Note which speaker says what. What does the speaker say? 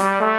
Speaker 1: Bye.